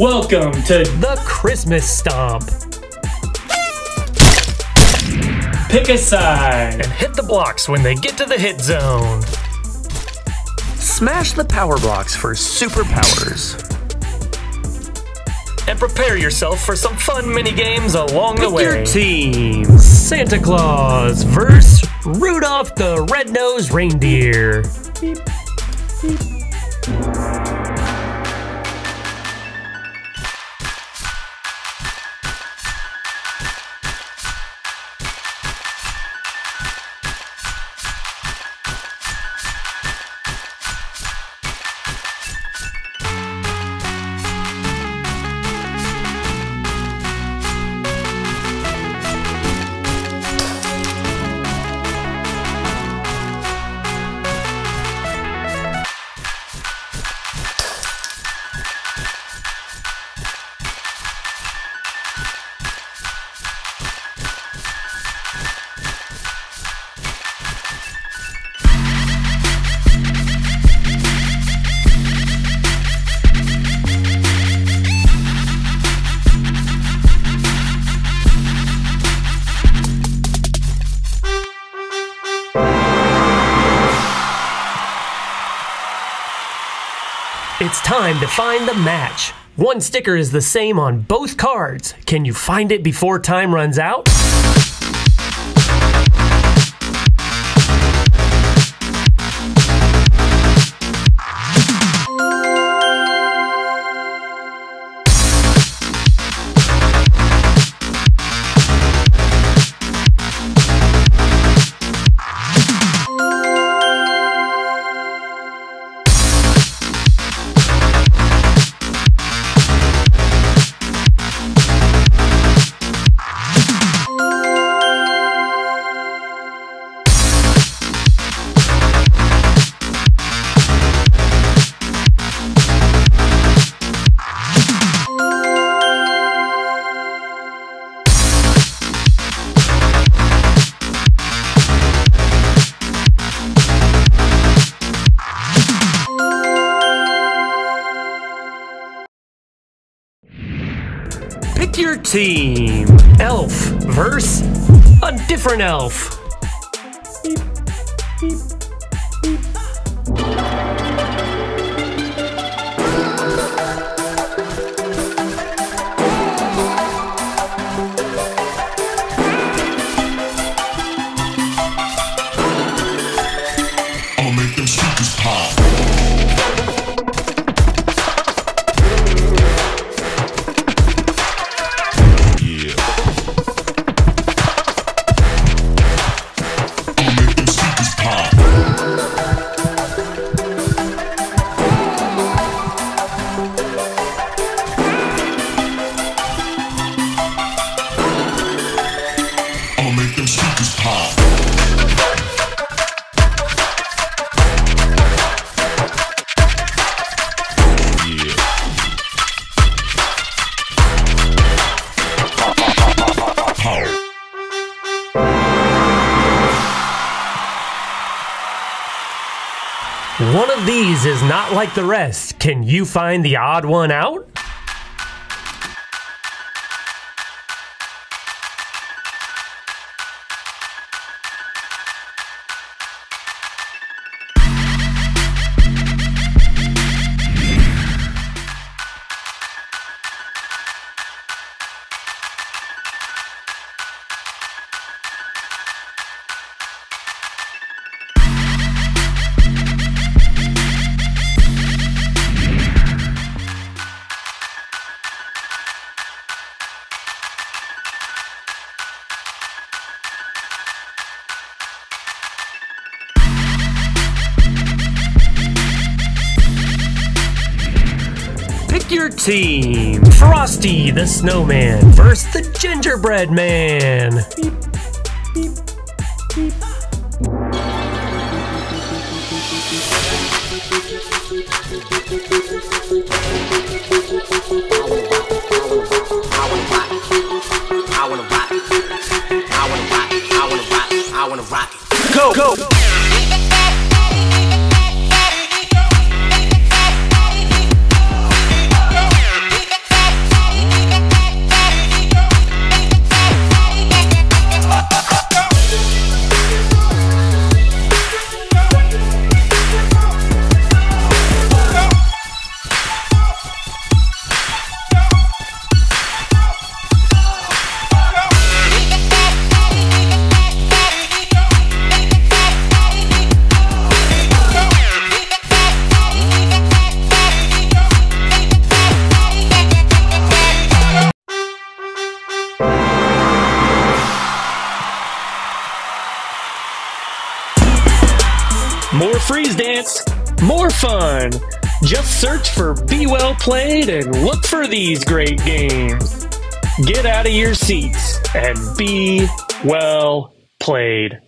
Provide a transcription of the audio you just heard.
Welcome to The Christmas Stomp. Pick a Side. And hit the blocks when they get to the hit zone. Smash the power blocks for superpowers. And prepare yourself for some fun mini games along Pick the way. your team. Santa Claus versus Rudolph the Red-Nosed Reindeer. It's time to find the match. One sticker is the same on both cards. Can you find it before time runs out? Team. Elf versus a different elf. I'll make them speakers pop. One of these is not like the rest. Can you find the odd one out? Your team. Frosty the Snowman versus the Gingerbread Man. I freeze dance, more fun. Just search for Be Well Played and look for these great games. Get out of your seats and be well played.